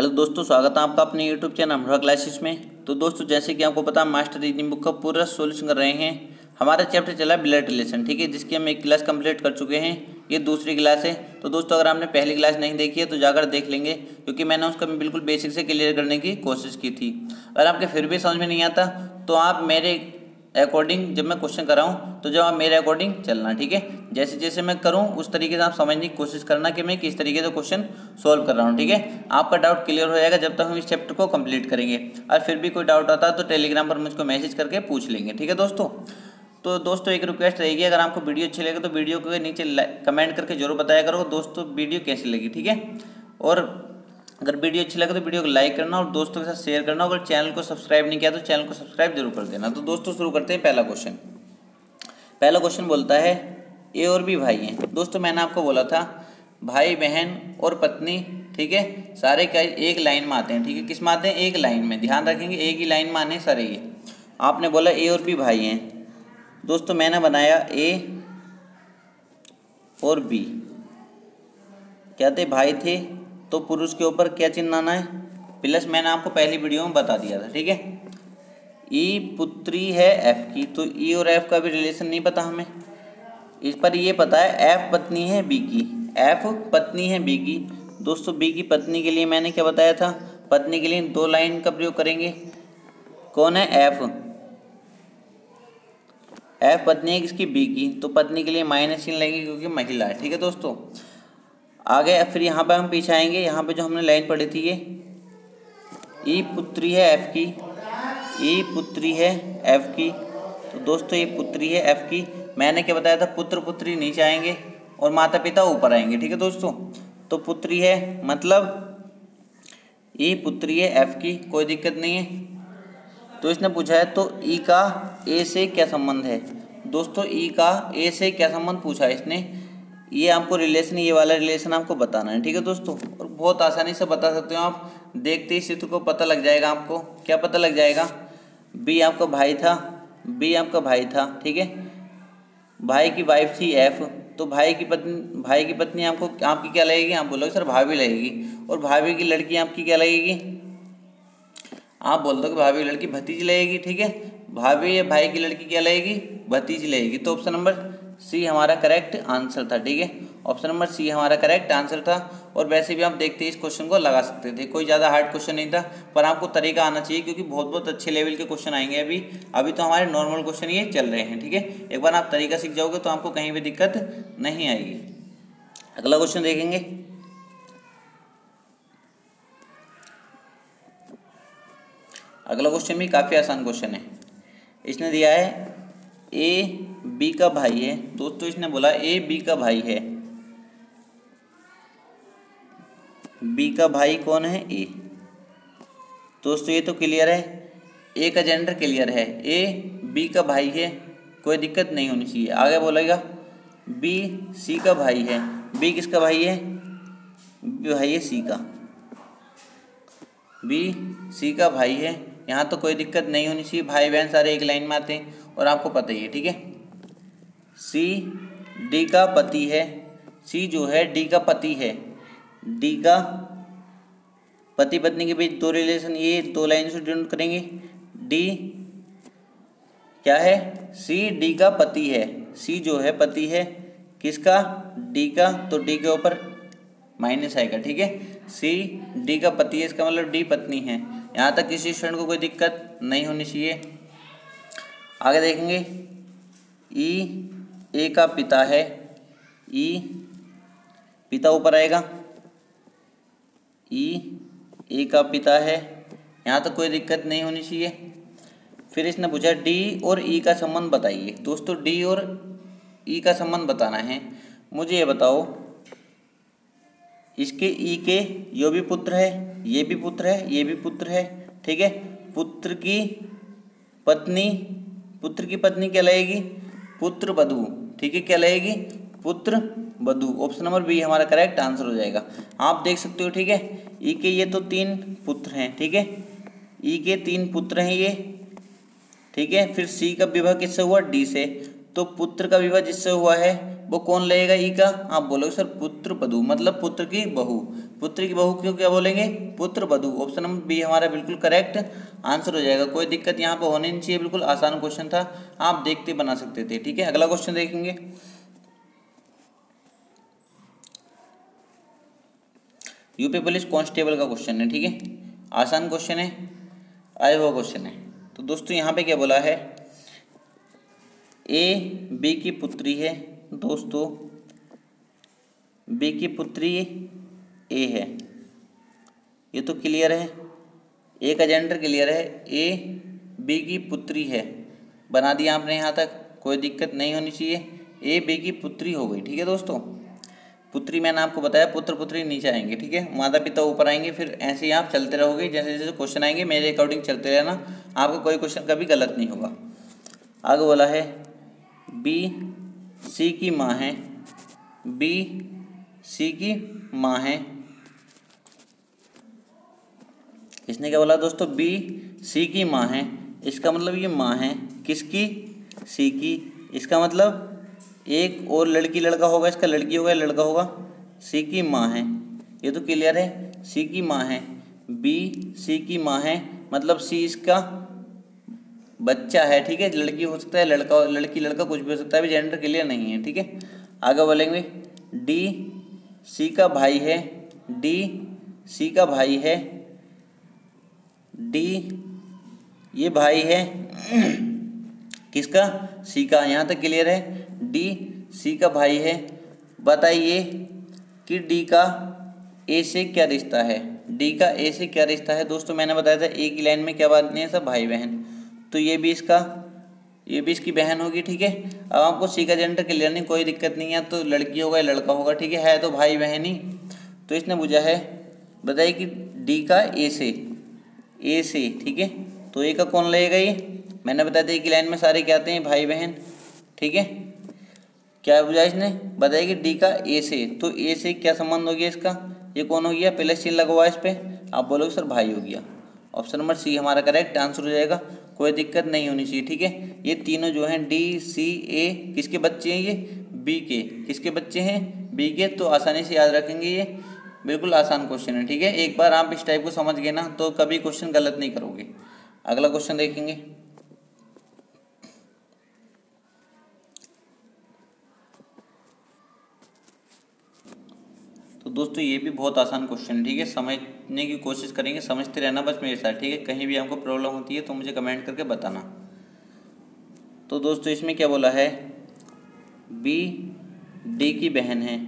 Hello दोस्तों, स्वागत है आपका अपने यूट्यूब चैनल अमरा क्लासेस में। तो दोस्तों, जैसे कि आपको पता मास्टर रीजनिंग बुक का पूरा सोल्यूशन कर रहे हैं। हमारा चैप्टर चला ब्लड रिलेशन ठीक है, जिसकी हम एक क्लास कंप्लीट कर चुके हैं। ये दूसरी क्लास है। तो दोस्तों, अगर आपने पहली क्लास नहीं देखी है तो जाकर देख लेंगे, क्योंकि मैंने उसका बिल्कुल बेसिक से क्लियर करने की कोशिश की थी। अगर आपके फिर भी समझ में नहीं आता तो आप मेरे अकॉर्डिंग जब मैं क्वेश्चन कराऊँ तो जब आप मेरे अकॉर्डिंग चलना, ठीक है? जैसे जैसे मैं करूँ, उस तरीके से आप समझने की कोशिश करना कि मैं किस तरीके से क्वेश्चन सॉल्व कर रहा हूँ, ठीक है? आपका डाउट क्लियर हो जाएगा जब तक हम इस चैप्टर को कंप्लीट करेंगे। और फिर भी कोई डाउट आता है तो टेलीग्राम पर मुझको मैसेज करके पूछ लेंगे, ठीक है दोस्तों? तो दोस्तों, एक रिक्वेस्ट रहेगी, अगर आपको वीडियो अच्छी लगे तो वीडियो के नीचे कमेंट करके ज़रूर बताया करो, दोस्तों वीडियो कैसी लगी, ठीक है? और अगर वीडियो अच्छी लगे तो वीडियो को लाइक करना और दोस्तों के साथ शेयर करना। अगर चैनल को सब्सक्राइब नहीं किया तो चैनल को सब्सक्राइब ज़रूर कर देना। तो दोस्तों, शुरू करते हैं पहला क्वेश्चन पहला क्वेश्चन बोलता है, ए और बी भाई हैं। दोस्तों, मैंने आपको बोला था, भाई, बहन और पत्नी, ठीक है? सारे का एक लाइन में आते हैं, ठीक है? किसमें आते हैं? एक लाइन में। ध्यान रखेंगे, एक ही लाइन में आने सारे ये। आपने बोला, ए और बी भाई हैं। दोस्तों, मैंने बनाया ए और बी। क्या थे? भाई थे तो पुरुष के ऊपर क्या चिन्ह आना है? प्लस मैंने आपको पहली वीडियो में बता दिया था, ठीक है? ई पुत्री है एफ़ की तो ई और एफ़ का भी रिलेशन नहीं पता हमें। इस पर ये पता है एफ़ पत्नी है बी की। एफ़ पत्नी है बी की। दोस्तों बी की पत्नी के लिए मैंने क्या बताया था? पत्नी के लिए दो लाइन का प्रयोग करेंगे। कौन है एफ़ एफ़ पत्नी है किसकी? बी की। तो पत्नी के लिए माइनस चिन्ह लगेगी क्योंकि महिला है, ठीक है दोस्तों? आगे फिर यहाँ पर हम पीछे आएँगे, यहाँ पे जो हमने लाइन पढ़ी थी ये। ई पुत्री है एफ़ की। ई पुत्री है एफ़ की। तो दोस्तों ये पुत्री है एफ़ की। मैंने क्या बताया था, पुत्र पुत्री नीचे आएँगे और माता पिता ऊपर आएँगे, ठीक है दोस्तों? तो पुत्री है मतलब ई पुत्री है एफ़ की, कोई दिक्कत नहीं है। तो इसने पूछा है तो ई का ए से क्या संबंध है? दोस्तों, ई का ए से क्या संबंध पूछा है इसने? ये आपको रिलेशन ये वाला रिलेशन आपको बताना है, ठीक है दोस्तों? और बहुत आसानी से बता सकते हो आप। देखते ही चित्र को पता लग जाएगा आपको। क्या पता लग जाएगा? बी आपका भाई था। बी आपका भाई था, ठीक है? भाई की वाइफ थी एफ़ तो भाई की पत्नी, भाई की पत्नी आपको, आपकी क्या लगेगी? आप बोलोगे, सर, भाभी लगेगी। और भाभी की लड़की आपकी क्या लगेगी? आप बोल दो कि भाभी की लड़की भतीजी लगेगी। ठीक है? भाभी या भाई की लड़की क्या लगेगी? भतीजी लगेगी। तो ऑप्शन नंबर सी हमारा करेक्ट आंसर था, ठीक है? ऑप्शन नंबर सी हमारा करेक्ट आंसर था, और वैसे भी आप देखते इस क्वेश्चन को लगा सकते थे। कोई ज़्यादा हार्ड क्वेश्चन नहीं था, पर आपको तरीका आना चाहिए, क्योंकि बहुत बहुत अच्छे लेवल के क्वेश्चन आएँगे अभी। अभी तो हमारे नॉर्मल क्वेश्चन ये चल रहे हैं, ठीक है? एक बार आप तरीका सीख जाओगे तो आपको कहीं भी दिक्कत नहीं आएगी। अगला क्वेश्चन देखेंगे। अगला क्वेश्चन भी काफ़ी आसान क्वेश्चन है। इसने दिया है ए बी का भाई है। दोस्तों, इसने बोला ए बी का भाई है। बी का भाई कौन है? ए। दोस्तों, ये तो क्लियर है। ए का जेंडर क्लियर है। ए बी का भाई है। कोई दिक्कत नहीं होनी चाहिए। आगे बोलेगा, बी सी का भाई है। बी किसका भाई है? भाई है सी का। बी सी का भाई है। यहाँ तो कोई दिक्कत नहीं होनी चाहिए। भाई बहन सारे एक लाइन में आते हैं और आपको पता ही है, ठीक है? सी डी का पति है। सी जो है डी का पति है। डी का पति पत्नी के बीच दो रिलेशन ये दो लाइन से डिनोट करेंगे। डी क्या है? सी डी का पति है। सी जो है, पति है। किसका? डी का तो डी के ऊपर माइनस आएगा, ठीक है? सी डी का पति है, इसका मतलब डी पत्नी है। यहाँ तक किसी स्टूडेंट को कोई दिक्कत नहीं होनी चाहिए। आगे देखेंगे। ई ए का पिता है, ई, पिता ऊपर आएगा, ई, ए का पिता है, यहाँ तक कोई दिक्कत नहीं होनी चाहिए। फिर इसने पूछा, डी और ई का संबंध बताइए। दोस्तों, डी और ई का संबंध बताना है। मुझे ये बताओ, इसके ई के, यो भी पुत्र है, ये भी पुत्र है, ये भी पुत्र है, ठीक है? पुत्र की पत्नी, पुत्र की पत्नी क्या लगेगी पुत्र बधु ठीक है, क्या लगेगी? पुत्र, बधु। ऑप्शन नंबर बी हमारा करेक्ट आंसर हो जाएगा। आप देख सकते हो, ठीक है? ई के ये तो तीन पुत्र हैं, ठीक है? ई के तीन पुत्र हैं ये, ठीक है? फिर सी का विवाह किससे हुआ? डी से। तो पुत्र का विवाह जिससे हुआ है? वो कौन लगेगा ई का? आप बोलोगे सर, पुत्र बधु। मतलब पुत्र की बहू। पुत्र की बहू क्यों, क्या बोलेंगे? पुत्र बधु। ऑप्शन नंबर बी हमारा बिल्कुल करेक्ट आंसर हो जाएगा। कोई दिक्कत यहाँ पर होनी नहीं चाहिए, बिल्कुल आसान क्वेश्चन था। आप देखते बना सकते थे, ठीक है? अगला क्वेश्चन देखेंगे। यूपी पुलिस कांस्टेबल का क्वेश्चन है, ठीक है? आसान क्वेश्चन है आया हुआ क्वेश्चन है। तो दोस्तों, यहाँ पे क्या बोला है? ए बी की पुत्री है दोस्तों, बी की पुत्री ए है। ये तो क्लियर है। ए का जेंडर क्लियर है। ए, बी की पुत्री है। बना दिया आपने यहाँ तक। कोई दिक्कत नहीं होनी चाहिए। ए, बी की पुत्री हो गई। ठीक है दोस्तों? पुत्री मैंने आपको बताया पुत्र पुत्री नीचे आएँगे। ठीक है? माता पिता ऊपर आएँगे, फिर ऐसे ही आप चलते रहोगे। जैसे जैसे क्वेश्चन आएँगे, मेरे अकॉर्डिंग चलते रहना। आपका कोई क्वेश्चन कभी गलत नहीं होगा। आगे बोला है, बी सी की माँ है, बी सी की माँ है। इसने क्या बोला दोस्तों? बी सी की माँ है। इसका मतलब ये माँ है। किसकी? सी की। इसका मतलब एक और लड़की लड़का होगा, इसका लड़की होगा या लड़का होगा? सी की माँ है। ये तो क्लियर है। सी की माँ है। बी सी की माँ है। मतलब सी इसका बच्चा है, ठीक है? लड़की हो सकता है, लड़का लड़की, लड़का कुछ भी हो सकता है, अभी जेंडर क्लियर नहीं है, ठीक है? आगे बोलेंगे। डी सी का भाई है डी सी का भाई है डी ये भाई है, किसका? सी का, यहाँ तक क्लियर है। डी सी का भाई है। बताइए कि डी का ए से क्या रिश्ता है? डी का ए से क्या रिश्ता है? दोस्तों, मैंने बताया था ए की लाइन में क्या बात नहीं है, सब भाई बहन तो ये भी इसका, ये भी इसकी बहन होगी, ठीक है? अब आपको सी का जेंडर क्लियर नहीं, कोई दिक्कत नहीं है तो लड़की होगा या लड़का होगा, ठीक है? है तो भाई बहन ही। तो इसने बुझा है, बताइए कि डी का ए से ए से, ठीक है? तो ए का कौन लगेगा ये? मैंने बता दिया कि लाइन में सारे क्या आते हैं, भाई बहन, ठीक है? क्या बुझा इसने? बताया कि डी का ए से तो ए से क्या संबंध हो गया इसका? ये कौन हो गया? पहले सीन लगा हुआ इस पर आप बोलोगे, सर, भाई हो गया। ऑप्शन नंबर सी हमारा करेक्ट आंसर हो जाएगा। कोई दिक्कत नहीं होनी चाहिए, ठीक है? ये तीनों जो हैं डी सी ए किसके बच्चे हैं ये? बी के। किसके बच्चे हैं? बी के। तो आसानी से याद रखेंगे ये। बिल्कुल आसान क्वेश्चन है, ठीक है? एक बार आप इस टाइप को समझ गए ना तो कभी क्वेश्चन गलत नहीं करोगे। अगला क्वेश्चन देखेंगे। तो दोस्तों ये भी बहुत आसान क्वेश्चन ठीक है? समझने की कोशिश करेंगे, समझते रहना बस मेरे साथ, ठीक है? कहीं भी हमको प्रॉब्लम होती है तो मुझे कमेंट करके बताना। तो दोस्तों इसमें क्या बोला है? बी डी की बहन है।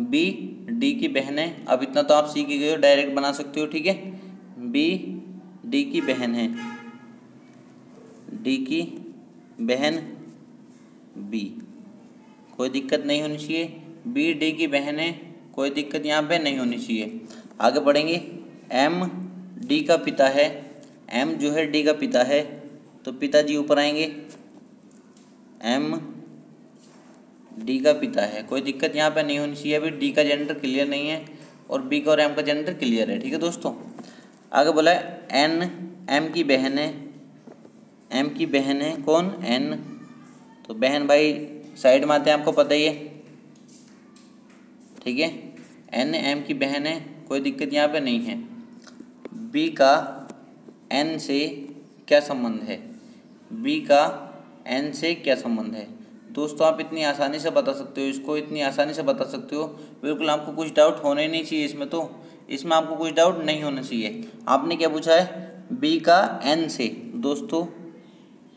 बी डी की बहन है। अब इतना तो आप सीख गए हो डायरेक्ट बना सकते हो, ठीक है? बी डी की बहन है। डी की बहन बी कोई दिक्कत नहीं होनी चाहिए। बी डी की बहन है। कोई दिक्कत यहाँ पे नहीं होनी चाहिए। आगे बढ़ेंगे एम डी का पिता है। एम जो है डी का पिता है। तो पिताजी ऊपर आएँगे। एम डी का पिता है। कोई दिक्कत यहाँ पे नहीं होनी चाहिए। अभी डी का जेंडर क्लियर नहीं है और बी का और एम का जेंडर क्लियर है। ठीक है दोस्तों? आगे बोला एन एम की बहन है। एम की बहन है। कौन? एन तो बहन भाई साइड में आते हैं, आपको पता ही है। ठीक है? एन एम की बहन है, कोई दिक्कत यहाँ पे नहीं है। बी का एन से क्या संबंध है? बी का एन से क्या संबंध है? दोस्तों, आप इतनी आसानी से बता सकते हो, इसको इतनी आसानी से बता सकते हो। बिल्कुल आपको कुछ डाउट होने नहीं चाहिए इसमें तो। इसमें आपको कुछ डाउट नहीं होना चाहिए। आपने क्या पूछा है? बी का एन से। दोस्तों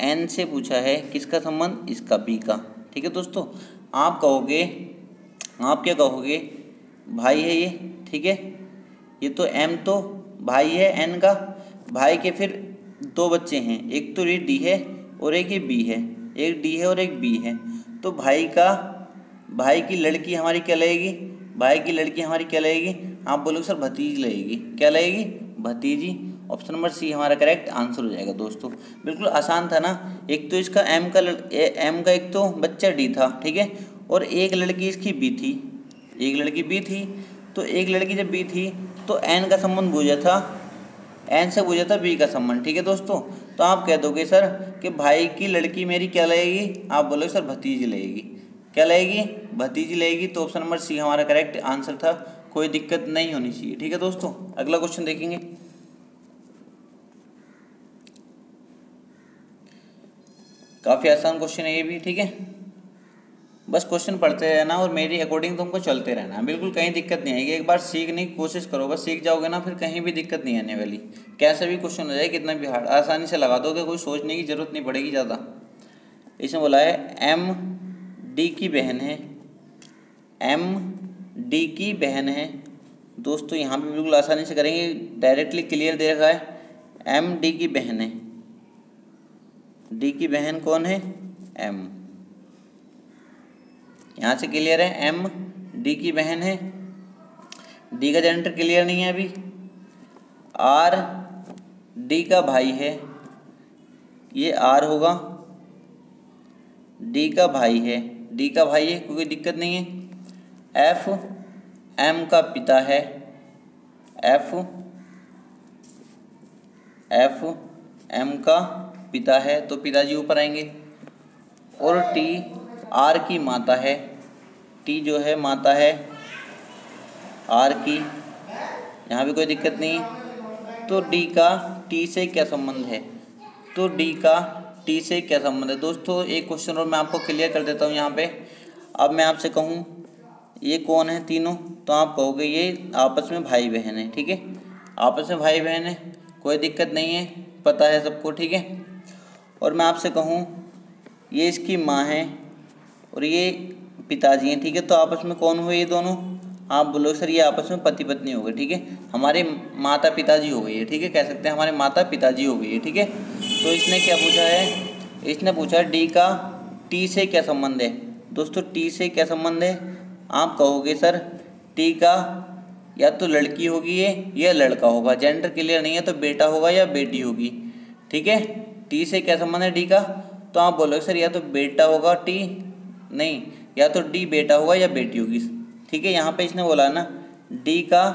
एन से पूछा है, किसका संबंध? इसका बी का। ठीक है दोस्तों, आप कहोगे, आप क्या कहोगे? भाई है ये, ठीक है? ये तो एम तो भाई है एन का। भाई के फिर दो बच्चे हैं, एक तो ये डी है और एक ये बी है। एक डी है और एक बी है। तो भाई का, भाई की लड़की हमारी क्या लगेगी? भाई की लड़की हमारी क्या लगेगी? आप बोलोगे, सर, भतीजी लगेगी। क्या लगेगी? भतीजी। ऑप्शन नंबर सी हमारा करेक्ट आंसर हो जाएगा, दोस्तों। बिल्कुल आसान था ना? एक तो इसका एम का एम का एक तो बच्चा डी था, ठीक है? और एक लड़की इसकी बी थी। एक लड़की बी थी तो एक लड़की जब बी थी तो एन का संबंध बूझा था। एन से बूझा था बी का संबंध, ठीक है दोस्तों? तो आप कह दोगे, सर, कि भाई की लड़की मेरी क्या लगेगी? आप बोलोगे, सर, भतीजी लगेगी। क्या लगेगी? भतीजी लगेगी तो ऑप्शन नंबर सी हमारा करेक्ट आंसर था। कोई दिक्कत नहीं होनी चाहिए, ठीक है दोस्तों? अगला क्वेश्चन देखेंगे। काफ़ी आसान क्वेश्चन है ये भी, ठीक है? बस क्वेश्चन पढ़ते रहना और मेरी अकॉर्डिंग तुमको चलते रहना। बिल्कुल कहीं दिक्कत नहीं आएगी। एक बार सीखने की कोशिश करो। बस सीख जाओगे ना, फिर कहीं भी दिक्कत नहीं आने वाली। कैसे भी क्वेश्चन हो जाए, कितना भी हार्ड आसानी से लगा दोगे। कोई सोचने की ज़रूरत नहीं पड़ेगी ज़्यादा। इसमें बोला है एम डी की बहन है। एम डी की बहन है। दोस्तों, यहाँ पे बिल्कुल आसानी से करेंगे। डायरेक्टली क्लियर दे रखा है। एम डी की बहन है। डी की बहन कौन है? एम यहाँ से क्लियर है एम डी की बहन है। डी का जेंडर क्लियर नहीं है अभी। आर डी का भाई है। ये आर होगा। डी का भाई है। डी का भाई है, कोई दिक्कत नहीं है। एफ़ एम का पिता है। एफ़ एफ़ एम का पिता है तो पिताजी ऊपर आएँगे। और टी आर की माता है, टी जो है माता है, आर की, यहाँ भी कोई दिक्कत नहीं। तो डी का टी से क्या संबंध है? तो डी का टी से क्या संबंध है? दोस्तों, एक क्वेश्चन और मैं आपको क्लियर कर देता हूँ यहाँ पे। अब मैं आपसे कहूँ, ये कौन है तीनों? तो आप कहोगे ये आपस में भाई बहन है, ठीक है? आपस में भाई बहन है, कोई दिक्कत नहीं है, पता है सबको, ठीक है? और मैं आपसे कहूँ, ये इसकी माँ है और ये पिताजी हैं, ठीक है? तो आपस में कौन हुए ये दोनों? आप बोलो, सर, ये आपस में पति पत्नी हो गए, ठीक है? हमारे माता पिताजी हो गई है ठीक है? कह सकते हैं हमारे माता पिताजी हो गई है ठीक है? तो इसने क्या पूछा है? इसने पूछा, डी का टी से क्या संबंध है? दोस्तों, टी से क्या संबंध है? आप कहोगे, सर, टी का या तो लड़की होगी ये, या लड़का होगा। जेंडर क्लियर नहीं है तो बेटा होगा या बेटी होगी, ठीक है? टी से क्या संबंध है डी का? तो आप बोलोगे सर, या तो बेटा होगा टी नहीं, या तो डी बेटा होगा या बेटी होगी। ठीक है, यहाँ पे इसने बोला ना, डी का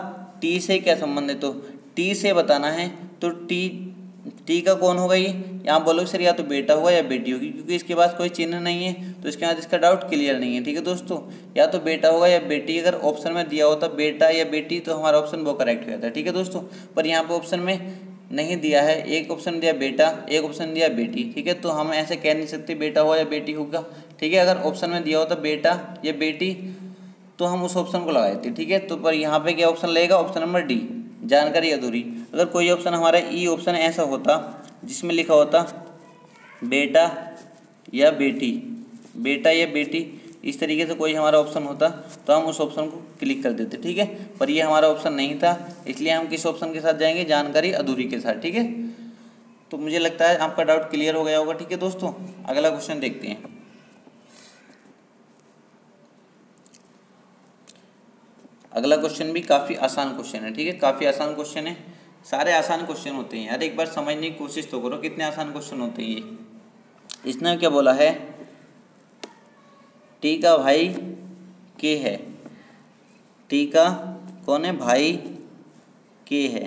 टी से क्या संबंध है? तो टी से बताना है तो टी टी का कौन होगा ये? यहाँ बोलोगे सर, या तो बेटा होगा या बेटी होगी, क्योंकि इसके पास कोई चिन्ह नहीं है तो इसके बाद इसका डाउट क्लियर नहीं है। ठीक है दोस्तों, या तो बेटा होगा या बेटी, अगर ऑप्शन में दिया होता बेटा या बेटी तो हमारा ऑप्शन वो करेक्ट हो जाता है। ठीक है दोस्तों, पर यहाँ पे ऑप्शन में नहीं दिया है। एक ऑप्शन दिया बेटा, एक ऑप्शन दिया बेटी, ठीक है? तो हम ऐसे कह नहीं सकते बेटा हुआ या बेटी होगा, ठीक है? अगर ऑप्शन में दिया होता बेटा या बेटी तो हम उस ऑप्शन को लगा देते ठीक है? तो पर यहाँ पे क्या ऑप्शन लगेगा? ऑप्शन नंबर डी जानकारी अधूरी। अगर कोई ऑप्शन हमारा ई e ऑप्शन ऐसा होता, जिसमें लिखा होता, बेटा या बेटी, बेटा या बेटी इस तरीके से कोई हमारा ऑप्शन होता तो हम उस ऑप्शन को क्लिक कर देते, ठीक है? पर ये हमारा ऑप्शन नहीं था, इसलिए हम किस ऑप्शन के साथ जाएँगे? जानकारी अधूरी के साथ, ठीक है? तो मुझे लगता है आपका डाउट क्लियर हो गया होगा, ठीक है दोस्तों? अगला क्वेश्चन देखते हैं। अगला क्वेश्चन भी काफ़ी आसान क्वेश्चन है, ठीक है? काफ़ी आसान क्वेश्चन है। सारे आसान क्वेश्चन होते हैं यार, एक बार समझने की कोशिश तो करो, कितने आसान क्वेश्चन होते हैं ये। इसने क्या बोला है? टी का भाई के है। टी का कौन है? भाई के है।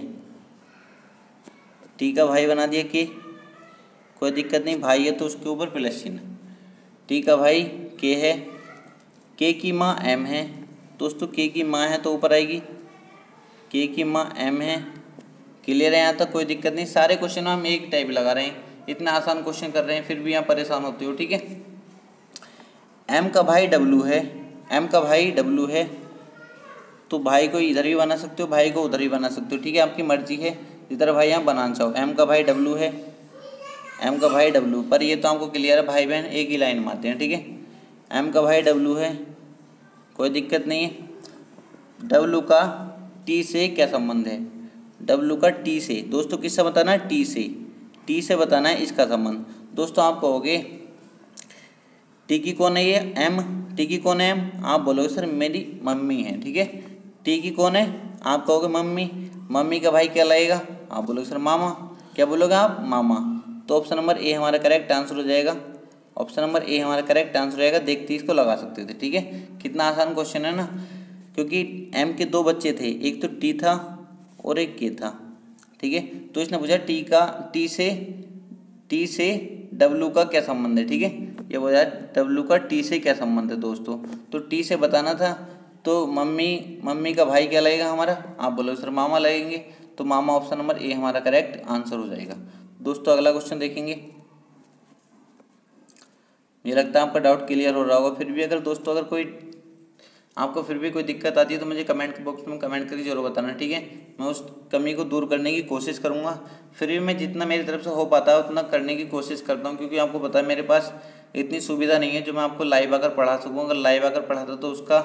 टी का भाई बना दिया के। कोई दिक्कत नहीं, भाई है तो उसके ऊपर प्लस चिन्ह टी का भाई के है। के की माँ एम है। दोस्तों, के की माँ है तो ऊपर आएगी। के की माँ एम है। क्लियर है यहाँ तक? कोई दिक्कत नहीं। सारे क्वेश्चन हम एक टाइप लगा रहे हैं। इतना आसान क्वेश्चन कर रहे हैं, फिर भी यहाँ परेशान होते हो, ठीक है? एम का भाई डब्लू है एम का भाई डब्लू है तो भाई को इधर भी बना सकते हो, भाई को उधर भी बना सकते हो, ठीक है? आपकी मर्ज़ी है इधर भाई यहाँ बनाना चाहो। एम का भाई डब्लू है एम का भाई डब्लू पर ये तो आपको क्लियर है भाई बहन एक ही लाइन मारते हैं, ठीक है? एम का भाई डब्लू है, कोई दिक्कत नहीं है। डब्लू का टी से क्या संबंध है? डब्लू का टी से। दोस्तों, किससे बताना है? टी से। टी से बताना है इसका संबंध। दोस्तों, आप कहोगे टी की कौन है ये? एम टी की कौन है? एम आप बोलोगे, सर, मेरी मम्मी है। ठीक है? टी की कौन है? आप कहोगे, मम्मी। मम्मी का भाई क्या लगेगा? आप बोलोगे, सर, मामा। क्या बोलोगे आप? मामा। तो ऑप्शन नंबर ए हमारा करेक्ट आंसर हो जाएगा। ऑप्शन नंबर ए हमारा करेक्ट आंसर हो जाएगा। देखते इसको लगा सकते थे, ठीक है? कितना आसान क्वेश्चन है ना? क्योंकि एम के दो बच्चे थे। एक तो टी था और एक के था, ठीक है? तो इसने पूछा टी का टी से टी से डब्लू का क्या संबंध है? ठीक है? ये बोला डब्लू का टी से क्या संबंध है दोस्तों? तो टी से बताना था तो मम्मी मम्मी का भाई क्या लगेगा हमारा? आप बोलो, सर मामा लगेंगे। तो मामा ऑप्शन नंबर ए हमारा करेक्ट आंसर हो जाएगा। दोस्तों, अगला क्वेश्चन देखेंगे। मुझे लगता है आपका डाउट क्लियर हो रहा होगा। फिर भी अगर दोस्तों, अगर कोई, आपको फिर भी कोई दिक्कत आती है तो मुझे कमेंट बॉक्स में कमेंट करके ज़रूर बताना, ठीक है? मैं उस कमी को दूर करने की कोशिश करूँगा। फिर भी मैं जितना मेरी तरफ़ से हो पाता है, उतना करने की कोशिश करता हूँ, क्योंकि आपको पता है मेरे पास इतनी सुविधा नहीं है जो मैं आपको लाइव आकर पढ़ा सकूँ। अगर लाइव आकर पढ़ाता तो उसका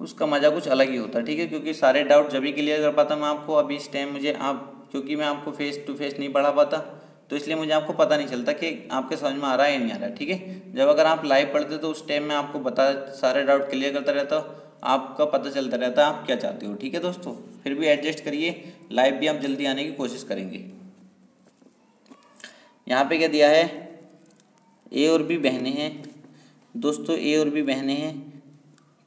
उसका मज़ा कुछ अलग ही होता, ठीक है? क्योंकि सारे डाउट जब भी क्लियर कर पाता मैं आपको अभी इस टाइम मुझे आप, क्योंकि मैं आपको फेस टू फेस नहीं पढ़ा पाता तो इसलिए मुझे आपको पता नहीं चलता कि आपके समझ में आ रहा है या नहीं आ रहा है ठीक है? जब अगर आप लाइव पढ़ते तो उस टाइम में आपको बता, सारे डाउट क्लियर करता रहता, आपका पता चलता रहता है आप क्या चाहते हो, ठीक है दोस्तों? फिर भी एडजस्ट करिए लाइव भी आप जल्दी आने की कोशिश करेंगे। यहाँ पे क्या दिया है? ए और बी बहनें हैं। दोस्तों, ए और बी बहनें हैं।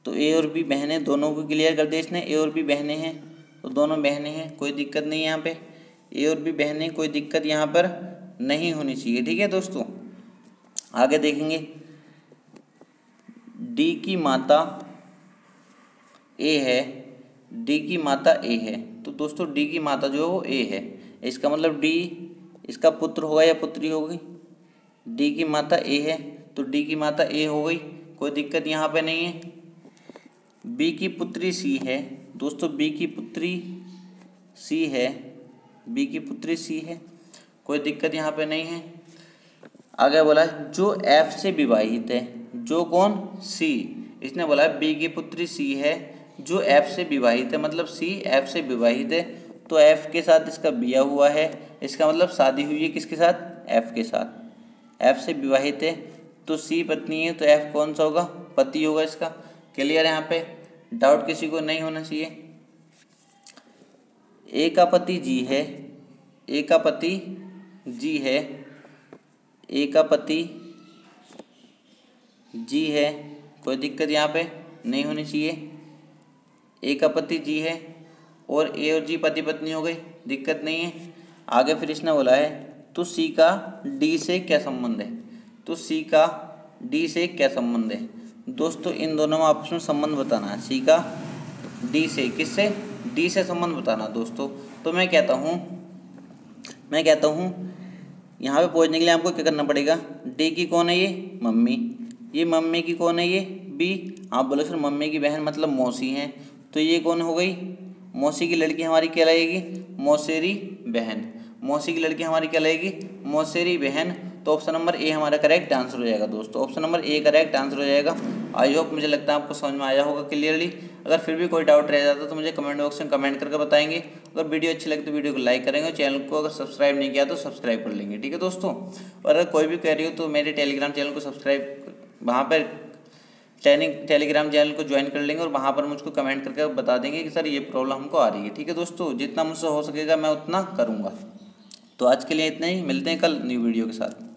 तो ए और बी बहनें दोनों को क्लियर कर दिया इसने। ए और बी बहनें हैं तो दोनों बहनें हैं, कोई दिक्कत नहीं यहाँ पे। ए और बी बहनें, कोई दिक्कत यहाँ पर नहीं होनी चाहिए, ठीक है दोस्तों? आगे देखेंगे। डी की माता ए है, डी की माता ए है। तो दोस्तों, डी की माता जो है वो ए है। इसका मतलब डी, इसका पुत्र होगा या पुत्री होगी? डी की माता ए है तो डी की माता ए हो गई। कोई दिक्कत यहाँ पे नहीं है। बी की पुत्री सी है। दोस्तों बी की पुत्री सी है। बी की पुत्री सी है। कोई दिक्कत यहाँ पे नहीं है। आगे बोला जो एफ़ से विवाहित है, जो कौन? सी इसने बोला बी की पुत्री सी है, जो एफ़ से विवाहित है। मतलब सी एफ़ से विवाहित है। तो एफ़ के साथ इसका बिया हुआ है। इसका मतलब शादी हुई है किसके साथ? एफ़ के साथ। एफ़ से विवाहित है तो सी पत्नी है तो एफ़ कौन सा होगा? पति होगा इसका। क्लियर है यहाँ पे? डाउट किसी को नहीं होना चाहिए। ए का पति जी है। ए का पति जी है। ए का पति जी है। कोई दिक्कत यहाँ पे नहीं होनी चाहिए। ए का पति जी है और ए और जी पति पत्नी हो गई। दिक्कत नहीं है। आगे फिर इसने बोला है तो सी का डी से क्या संबंध है? तो सी का डी से क्या संबंध है? दोस्तों, इन दोनों में आपस में संबंध बताना है। सी का डी से किससे? डी से संबंध बताना दोस्तों। तो मैं कहता हूँ, मैं कहता हूँ, यहाँ पे पहुँचने के लिए आपको क्या करना पड़ेगा? डी की कौन है ये? मम्मी। ये मम्मी की कौन है ये? बी आप बोलो, सर, मम्मी की बहन मतलब मौसी हैं। तो ये कौन हो गई? मौसी की लड़की हमारी क्या लगेगी मौसेरी बहन। मौसी की लड़की हमारी क्या लगेगी मौसेरी बहन। तो ऑप्शन नंबर ए हमारा करेक्ट आंसर हो जाएगा दोस्तों। Option number A correct answer हो जाएगा। आई होप मुझे लगता है आपको समझ में आया होगा क्लियरली अगर फिर भी कोई डाउट रह जाता तो मुझे कमेंट बॉक्स में कमेंट करके बताएँगे। अगर वीडियो अच्छी लगे तो वीडियो को लाइक करेंगे चैनल को अगर सब्सक्राइब नहीं किया तो सब्सक्राइब कर लेंगे। ठीक है दोस्तों? और अगर कोई भी कह रही हो तो मेरे टेलीग्राम चैनल को सब्सक्राइब वहाँ पर टेली टेलीग्राम चैनल को ज्वाइन कर लेंगे और वहाँ पर मुझको कमेंट करके बता देंगे कि सर ये प्रॉब्लम हमको आ रही है। ठीक है दोस्तों? जितना मुझसे हो सकेगा मैं उतना करूँगा। तो आज के लिए इतना ही। मिलते हैं कल न्यू वीडियो के साथ।